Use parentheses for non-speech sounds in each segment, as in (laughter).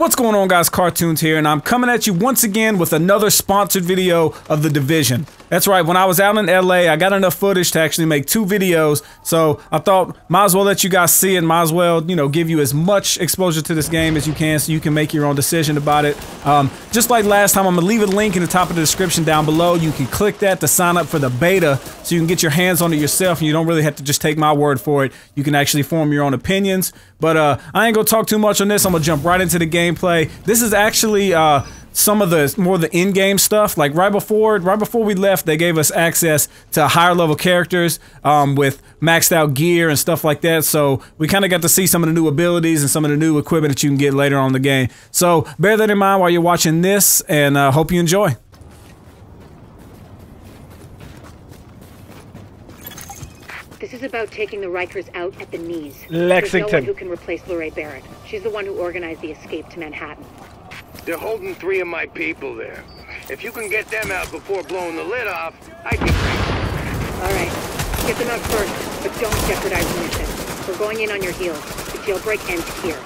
What's going on guys, CaRtOoNz here, and I'm coming at you once again with another sponsored video of The Division. That's right, when I was out in LA, I got enough footage to actually make two videos, so I thought might as well let you guys see it, might as well, you know, give you as much exposure to this game as you can so you can make your own decision about it. Um, just like last time, I'm gonna leave a link in the top of the description down below. You can click that to sign up for the beta so you can get your hands on it yourself and you don't really have to just take my word for it. You can actually form your own opinions. But uh, I ain't gonna talk too much on this, I'm gonna jump right into the gameplay. This is actually uh, some of the more the in-game stuff. Like right before right before we left, they gave us access to higher level characters um, with maxed out gear and stuff like that. So we kind of got to see some of the new abilities and some of the new equipment that you can get later on in the game. So bear that in mind while you're watching this, and uh, hope you enjoy. This is about taking the Rikers out at the knees. There's no Lexington. one who can replace LaRae Barrett. She's the one who organized the escape to Manhattan. They're holding three of my people there. If you can get them out before blowing the lid off, I can... All right, get them out first, but don't jeopardize the mission. We're going in on your heels. The jailbreak ends here.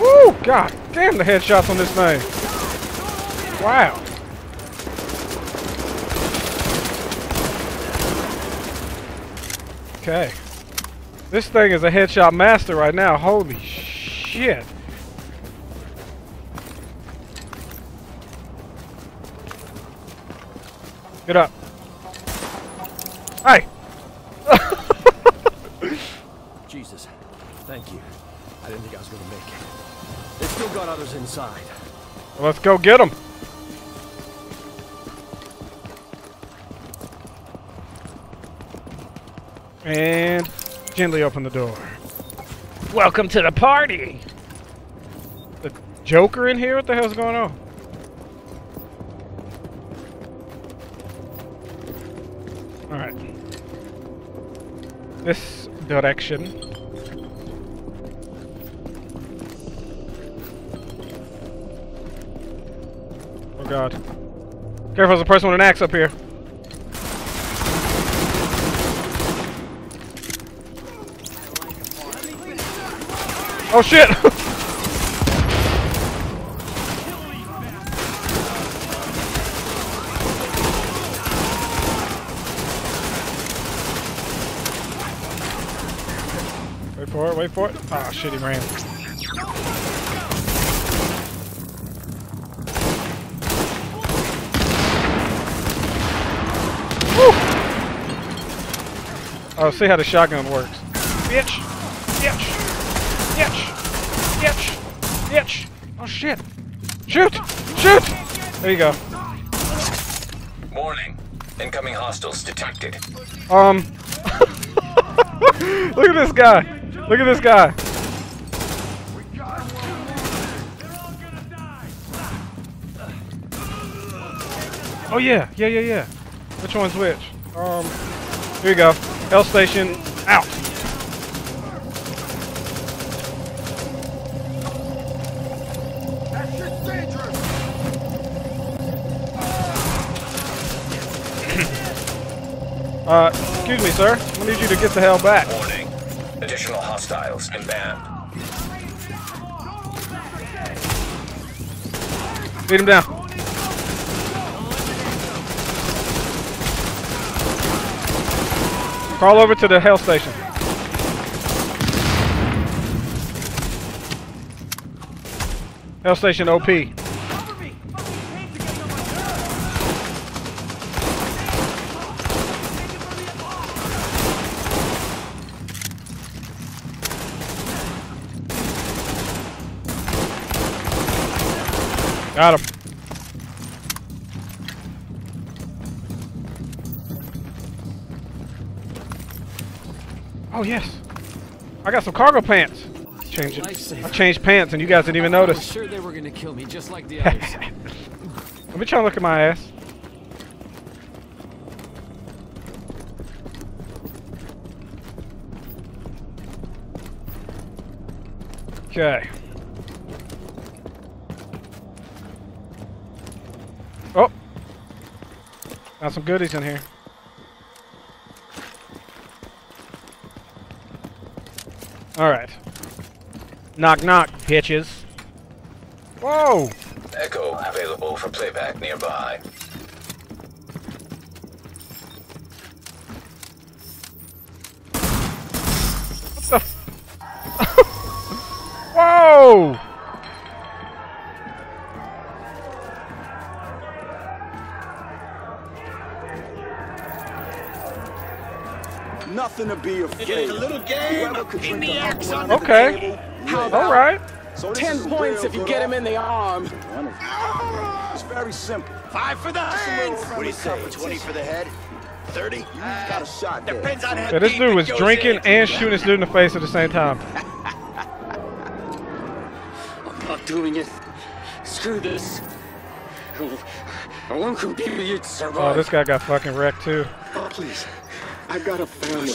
Woo! God damn the headshots on this thing. Wow. Okay. This thing is a headshot master right now. Holy shit. Get up. Hey! (laughs) Jesus. Thank you. I didn't think I was gonna make it. They've still got others inside. Let's go get them. And gently open the door. Welcome to the party. The Joker in here? What the hell's going on? All right. This direction. Oh god. Careful, there's a person with an axe up here. Oh shit! (laughs) wait for it, wait for it. Ah, shit, he ran. Oh, see how the shotgun works. Bitch! Bitch! Bitch! Bitch! Bitch! Oh shit! Shoot! Shoot! There you go. Warning. Incoming hostiles detected. Um. (laughs) Look at this guy! Look at this guy! Oh yeah, yeah, yeah, yeah. Which one's which? Um, here you go. Hell station out. Uh, excuse me, sir. I need you to get the hell back. Additional hostiles inbound. Beat him down. Crawl over to the hell station. Hell station OP. Got him. Oh yes, I got some cargo pants. Change it. I changed pants and you guys didn't even I notice. sure they were gonna kill me just like the (laughs) others. Let me try and look at my ass. Okay. Got some goodies in here. Alright. Knock knock, bitches. Whoa! Echo available for playback nearby. What the f- (laughs) Whoa! Nothing to be afraid. A little game. In the action. Okay. Alright. So Ten points if you get him in the arm. It's very simple. Five for the hands. What do you say? 20 for the head? 30? Got a shot there. Depends on how Yeah, this dude was drinking and shooting this dude in the face at the same time. (laughs) I'm not doing it. Screw this. I won't compete with you to survive. Oh, this guy got fucking wrecked too. Oh, Please, I got a family.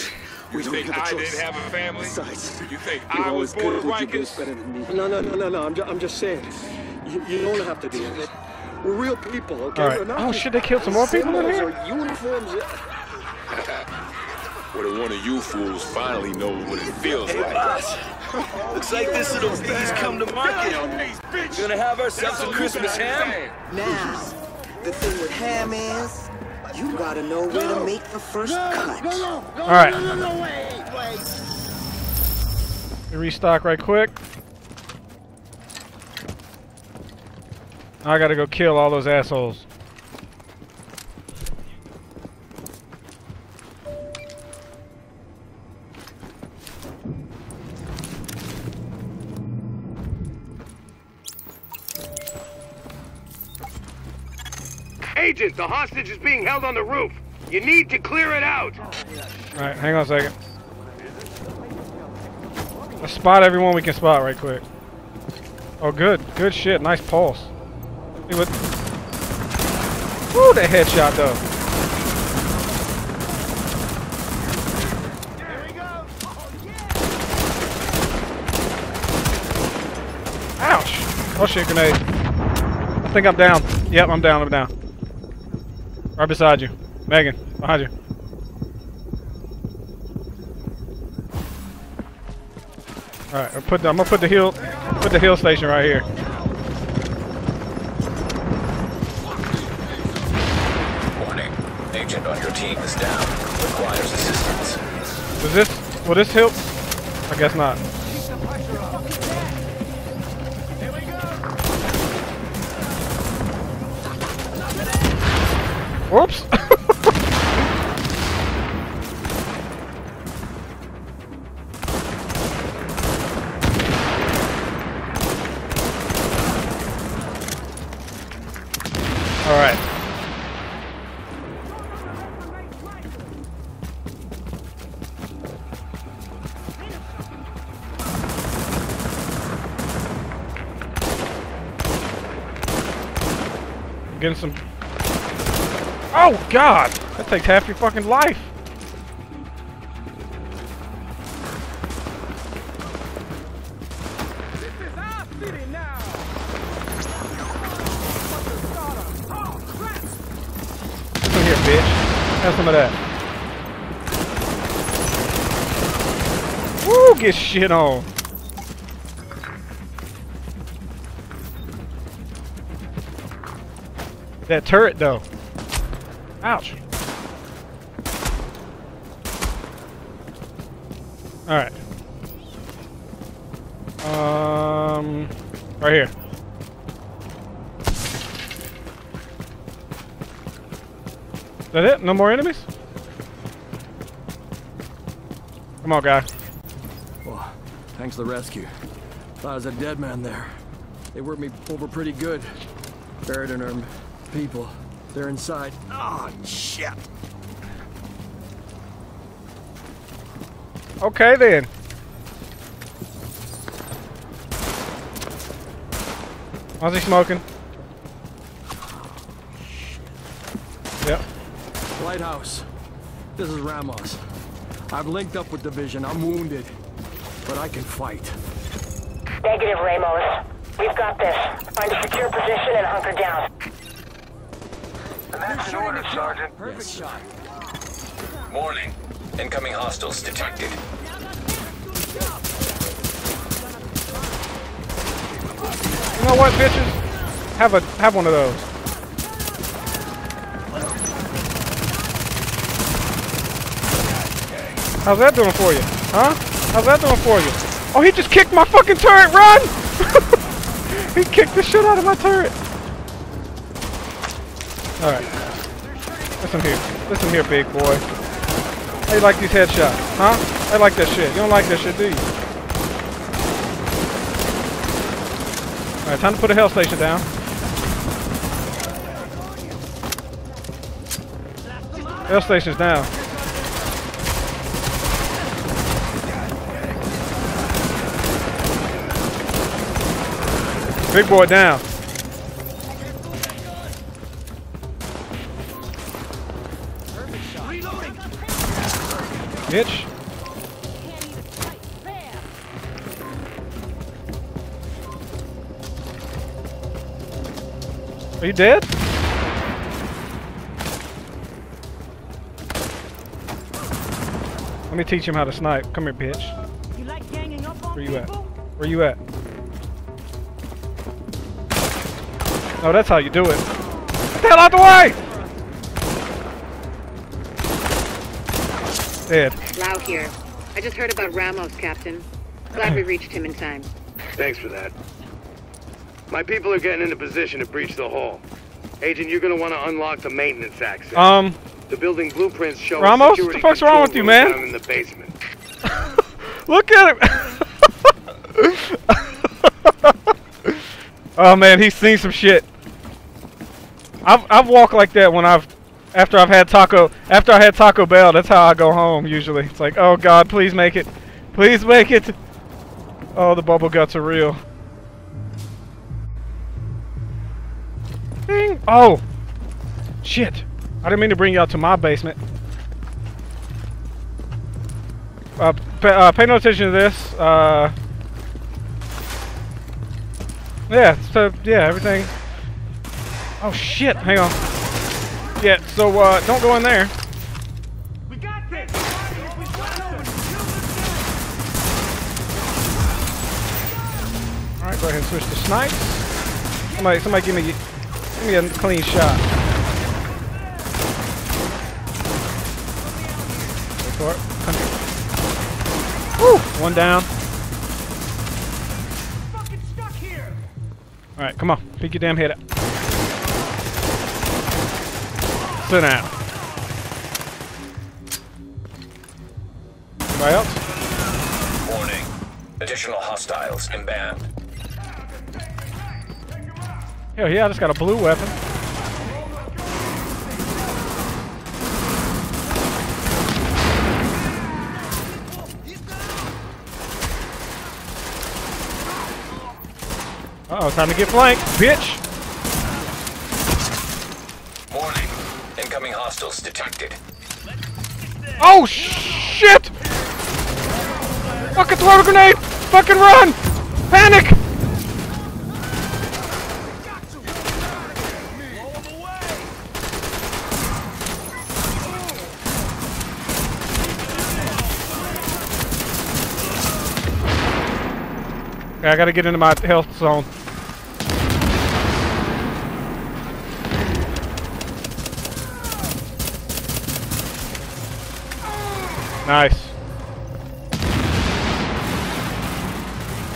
We You don't think have a I choice. didn't have a family? Besides, You think you're I always was good born with your Rikers? boots better than me. No, no, no, no, no. I'm, ju- I'm just saying. You, you don't have to do it. We're real people, okay? All right. We're not Oh, just shit, they killed some more people in symbols here? or uniforms. (laughs) What if one of you fools finally knows what it feels Hey, like? boss. Looks like this little bee's come to market. We're gonna have ourselves a Christmas ham. Now, the thing with ham is, you gotta know where to make the first cut. All right. Restock right quick. I gotta go kill all those assholes. Agent, the hostage is being held on the roof. You need to clear it out. Alright, hang on a second. Let's spot everyone we can spot right quick. Oh, good. Good shit. Nice pulse. See what... Woo, that headshot, though. Ouch! Oh shit, grenade. I think I'm down. Yep, I'm down, I'm down. Right beside you. Megan, behind you. Alright, I'm, I'm gonna put the hill put the hill station right here. Warning. Agent on your team is down. Requires assistance. Does this will this help? I guess not. Whoops! (laughs) All right. Getting some. Oh God! That takes half your fucking life. Come here, bitch. Have some of that. Woo! Get shit on. That turret, though. Ouch. Alright. Um, right here. Is that it? No more enemies? Come on, guy. Well, thanks for the rescue. Thought I was a dead man there. They worked me over pretty good. Buried in our people. They're inside. Oh, shit. Okay, then. How's he smoking? Yep. Lighthouse. This is Ramos. I've linked up with Division. I'm wounded. But I can fight. Negative, Ramos. We've got this. Find a secure position and hunker down. That's an Sergeant. Perfect shot. Warning. Incoming hostiles detected. You know what, bitches? Have a have one of those. How's that doing for you? Huh? How's that doing for you? Oh, he just kicked my fucking turret! Run! (laughs) he kicked the shit out of my turret. Alright. Listen here. Listen here, big boy. How you like these headshots? Huh? I like that shit. You don't like that shit, do you? Alright, time to put a hell station down. Hell station's down. Big boy down. Bitch. Are you dead? Let me teach him how to snipe. Come here, bitch. Where you at? Where you at? Oh, that's how you do it. Get the hell out the way! Dead. Lau here. I just heard about Ramos, Captain. Glad we reached him in time. Thanks for that. My people are getting into position to breach the hall. Agent, you're gonna want to unlock the maintenance access. Um. The building blueprints show Ramos, what the fuck's wrong with you, room man? down in the basement. (laughs) Look at him. (laughs) oh man, he's seen some shit. I've I've walked like that when I've after I've had taco after I had Taco Bell. That's how I go home usually. It's like, oh God, please make it, please make it. Oh, the bubble guts are real. Ding. Oh, shit! I didn't mean to bring you out to my basement. Uh, pay, uh, pay no attention to this. Uh, yeah, so yeah, everything. Oh shit! Hang on. Yeah, so uh, don't go in there. All right, go ahead and switch to snipes. Somebody, somebody, give me, give me a clean shot. Wait for it. Woo! One down. All right, come on, pick your damn head up. Sit down. Anybody else? Warning. Additional hostiles inbound. Hell yeah, I just got a blue weapon. Uh oh, time to get flanked, bitch! Detected. Oh shit! Fucking throw a grenade! Fucking run! Panic! I gotta get into my health zone. Nice.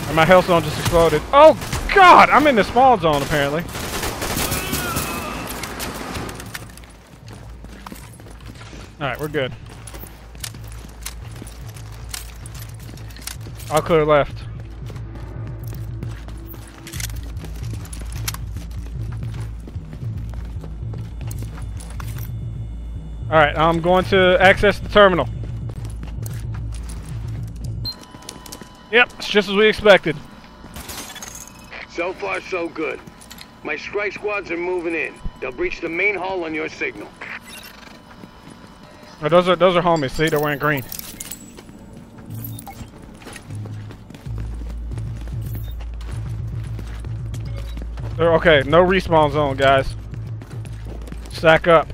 And my health zone just exploded. Oh god! I'm in the spawn zone apparently. Alright, we're good. I'll clear left. Alright, I'm going to access the terminal. Yep, it's just as we expected. So far, so good. My strike squads are moving in. They'll breach the main hall on your signal. Oh, those are those are homies. See, they're wearing green. They're okay. No respawn zone, guys. Stack up.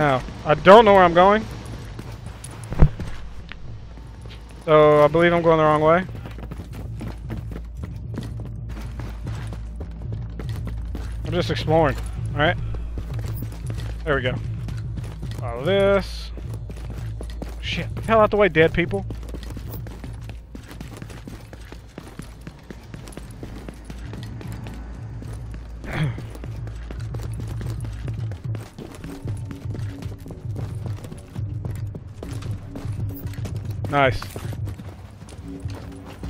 Now, I don't know where I'm going. So I believe I'm going the wrong way. I'm just exploring. Alright. There we go. Follow this. Shit. Hell out the way, dead people. (clears throat) nice.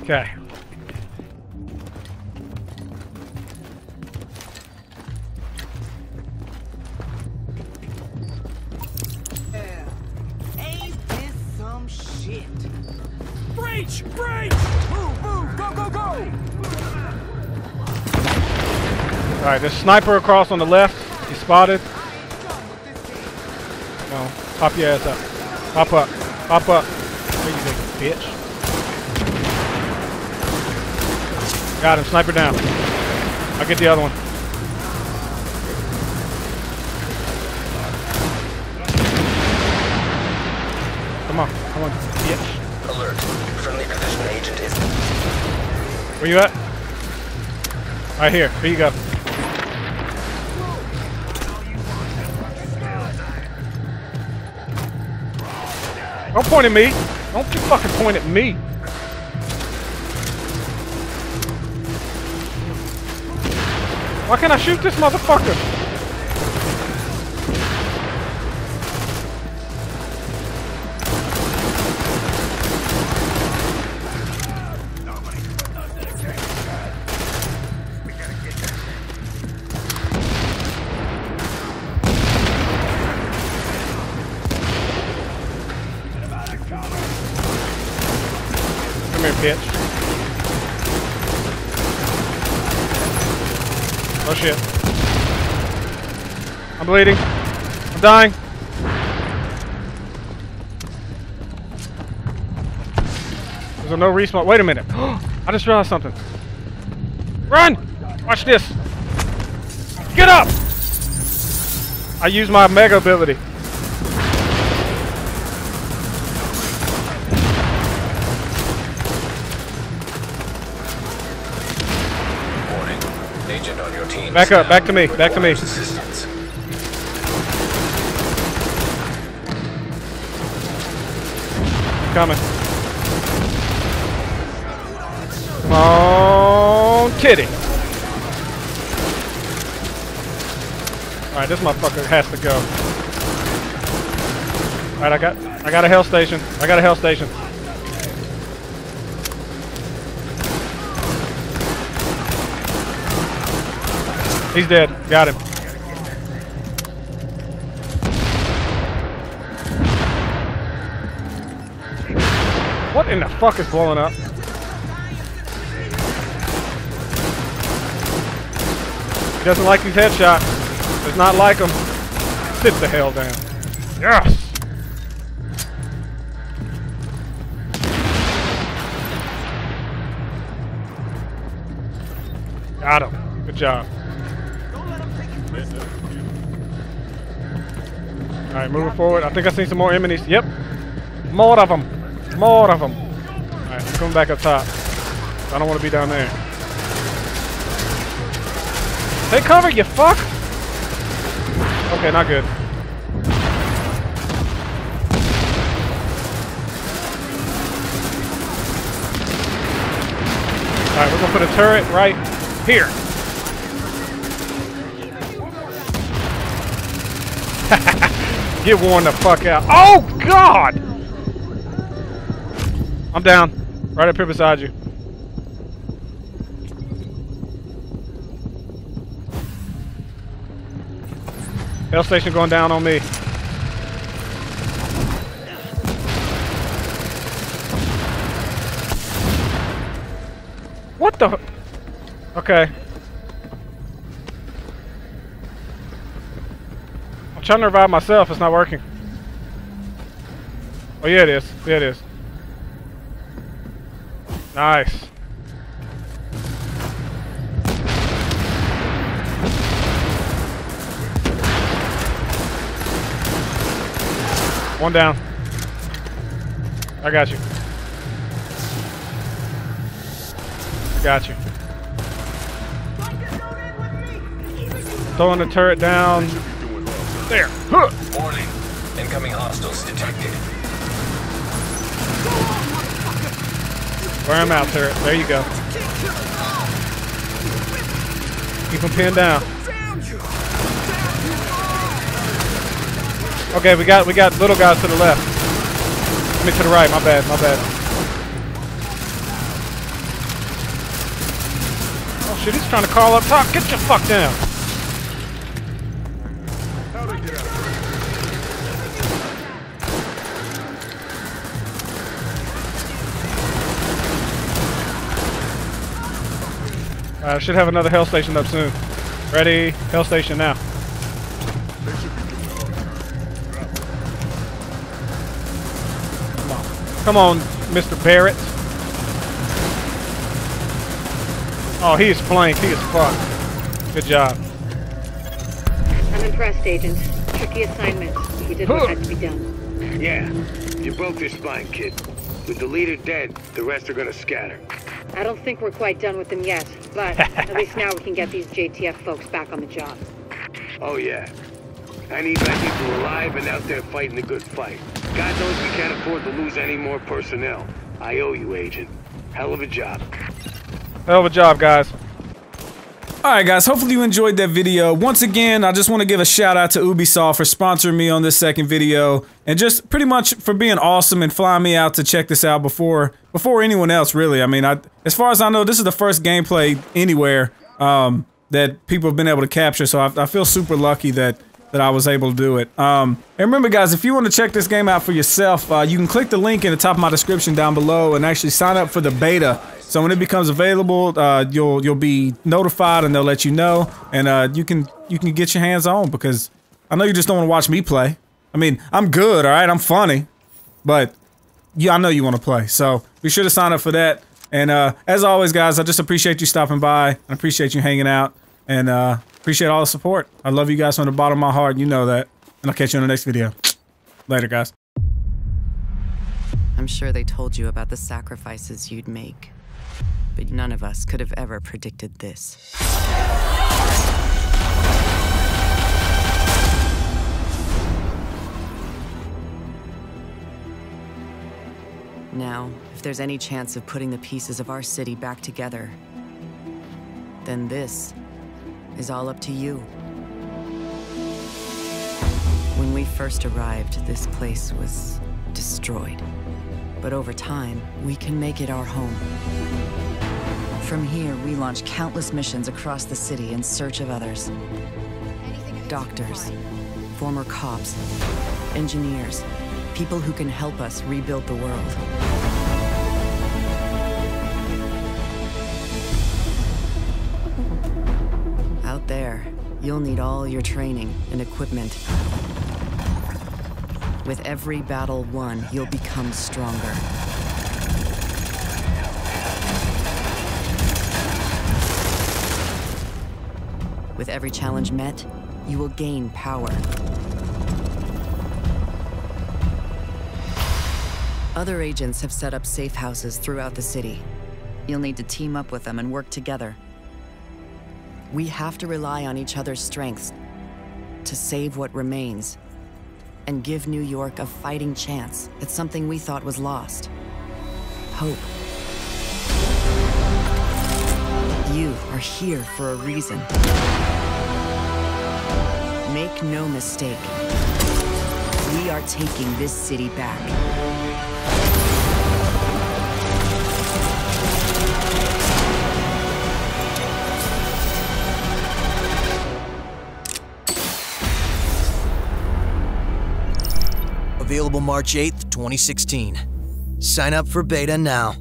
Okay. Ain't this some shit? Breach! Breach! Move, move! Go, go, go! Alright, there's sniper across on the left. He's spotted. No. Pop your ass up. Pop up. Pop up. There you big bitch. Got him. Sniper down. I'll get the other one. Come on. Come on, bitch. Alert. Friendly position agent is... Where you at? Right here. Here you go. Don't point at me. Don't you fucking point at me. Why can't I shoot this motherfucker? Bitch. Oh shit. I'm bleeding. I'm dying. There's no respawn. Wait a minute. (gasps) I just realized something. Run! Watch this. Get up! I use my mega ability. Back up, back to me, back to me. Coming. Come on, kitty. Alright, this motherfucker has to go. Alright, I got I got a hell station. I got a hell station. He's dead. Got him. What in the fuck is blowing up? He doesn't like these headshots. Does not like them. Sit the hell down. Yes! Got him. Good job. Alright, moving forward. I think I seen some more enemies. Yep. More of them. More of them. Alright, coming back up top. I don't want to be down there. Take cover, you fuck! Okay, not good. Alright, we're gonna put a turret right here. (laughs) Get worn the fuck out. Oh god! I'm down. Right up here beside you. Hell station going down on me. What the? Okay. Trying to revive myself. It's not working. Oh yeah, it is. Yeah, it is. Nice. One down. I got you. I Got you. Throwing the turret down. There. Huh. Warning. Incoming hostiles detected. Wear him out, turret. There you go. Keep him pinned down. Okay, we got we got little guys to the left. I mean to the right. My bad. My bad. Oh shit! He's trying to call up top. Get your fuck down. I should have another hell station up soon. Ready? Hell station now. Come on. Come on, Mr. Barrett. Oh, he is flanked. He is fucked. Good job. I'm impressed, Agent. Tricky assignment. We did what had to be done. Yeah, you broke your spine, kid. With the leader dead, the rest are gonna scatter. I don't think we're quite done with them yet, but at least now we can get these JTF folks back on the job. Oh yeah. I need my people alive and out there fighting a good fight. God knows we can't afford to lose any more personnel. I owe you, Agent. Hell of a job. Hell of a job, guys. Alright guys, hopefully you enjoyed that video. Once again, I just want to give a shout out to Ubisoft for sponsoring me on this second video and just pretty much for being awesome and flying me out to check this out before before anyone else really. I mean, I as far as I know, this is the first gameplay anywhere um, that people have been able to capture, so I, I feel super lucky that that I was able to do it. Um, and remember guys, if you want to check this game out for yourself, uh, you can click the link in the top of my description down below and actually sign up for the beta. So when it becomes available, uh, you'll you'll be notified and they'll let you know, and uh, you can you can get your hands on because I know you just don't want to watch me play. I mean, I'm good, all right, I'm funny, but yeah, I know you want to play. So be sure to sign up for that. And uh, as always, guys, I just appreciate you stopping by and appreciate you hanging out and uh, appreciate all the support. I love you guys from the bottom of my heart. You know that. And I'll catch you in the next video. Later, guys. I'm sure they told you about the sacrifices you'd make, but none of us could have ever predicted this. Now, if there's any chance of putting the pieces of our city back together, then this is all up to you. When we first arrived, this place was destroyed. But over time, we can make it our home. From here, we launch countless missions across the city in search of others. Doctors, former cops, engineers, people who can help us rebuild the world. Out there, you'll need all your training and equipment. With every battle won, you'll become stronger. With every challenge met, you will gain power. Other agents have set up safe houses throughout the city. You'll need to team up with them and work together. We have to rely on each other's strengths to save what remains and give New York a fighting chance at something we thought was lost. Hope. You are here for a reason. Make no mistake. We are taking this city back. Available March 8th, 2016. Sign up for beta now.